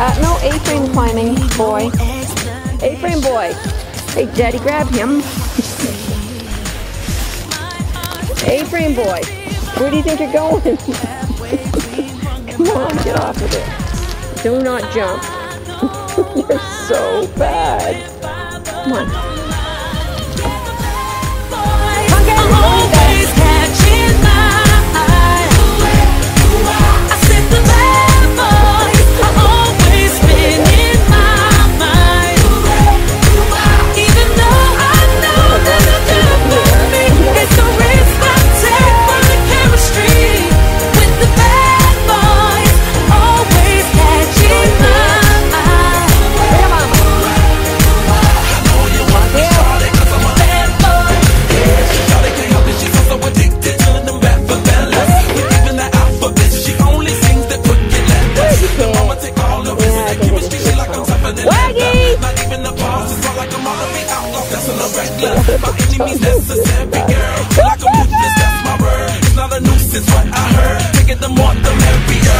Uh, A-frame climbing boy. A-frame boy. Hey, daddy, grab him. A-frame boy. Where do you think you're going? Come on, get off of it. Do not jump. you're so bad. Come on. I'm a regular. My enemies necessary, girl. Like a ruthless, that's my word. It's not a nuisance, what I heard. Taking the more, the merrier.